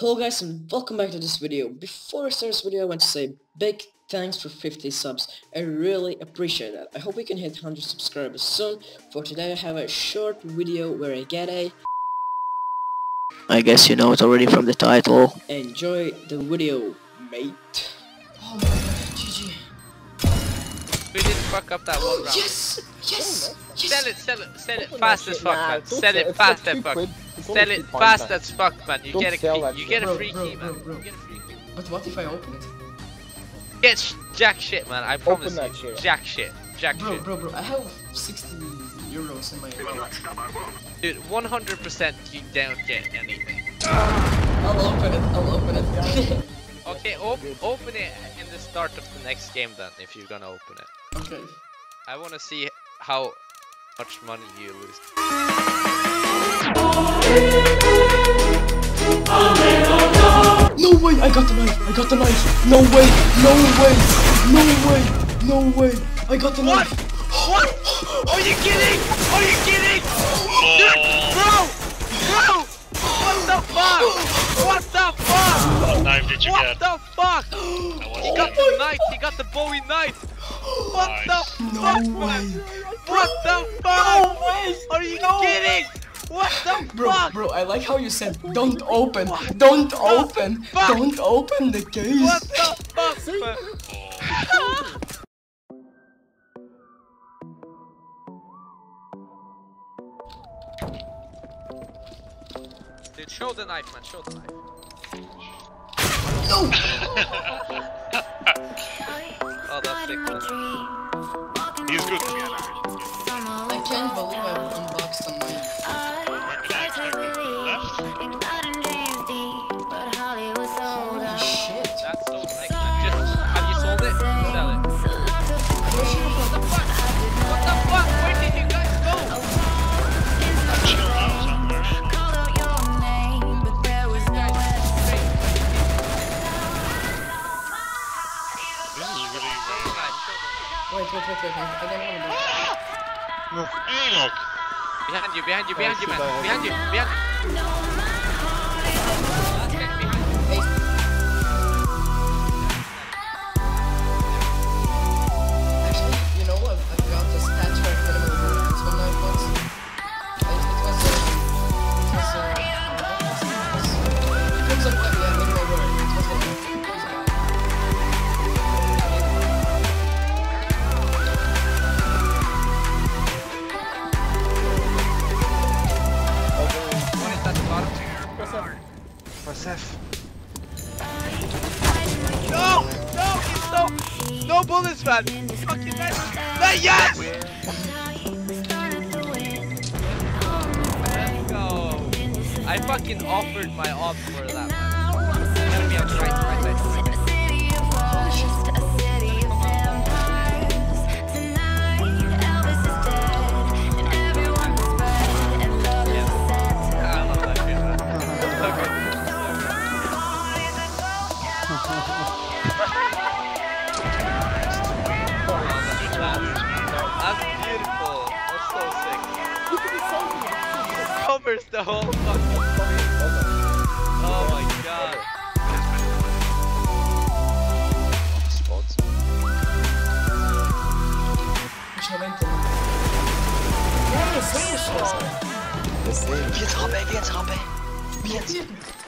Hello guys and welcome back to this video. Before I start this video I want to say big thanks for 50 subs. I really appreciate that. I hope we can hit 100 subscribers soon. For today I have a short video where I get a... I guess you know it already from the title. Enjoy the video, mate. Oh my god, GG. We didn't fuck up that one oh, round. Yes! Yes! Yes! Sell it, sell it, sell it fast as fuck, man. Sell it fast as fuck. Sell it fast as fuck, man. You Don't get a sell key. that You get a free bro, key, bro, man. bro. You get a free key. But what if I open it? Get sh jack shit, man. I promise that you. shit. Jack shit. Jack Bro, shit. bro, bro, I have 60 euros in my account. Dude, 100% you don't get anything. I'll open it, I'll open it. Okay, op open it in the start of the next game then, if you're gonna open it. okay. I wanna see how much money you lose. No way! I got the knife! I got the knife! No way! No way! No way! No way! I got the What? knife! What? Are you kidding? Are you kidding? Dude, bro! Bro! What the fuck? What the fuck? What knife did you What get? the fuck? He got the knife. He got the Bowie knife. What the No fuck, way! What the fuck? No way. Are you kidding? What the Bro, fuck? bro, I like how you said don't open, don't open, fuck? don't open the case. What the fuck, man? Dude, show the knife, man. Show the knife. No! Oh, that's sick, man. He's good. I can't believe I Wait, wait, wait. I don't. Behind you, behind you, behind you, man. Behind you, behind you. No! No! It's no! No bullets, man! Fucking man! Man, yes! Let's go! I fucking offered my op for that, beautiful. That's so sick. Look at the sun. Covers the whole fucking place. Oh my god. Spots. Yes, yes, yes. Jetzt Rampe, jetzt Rampe. Jetzt.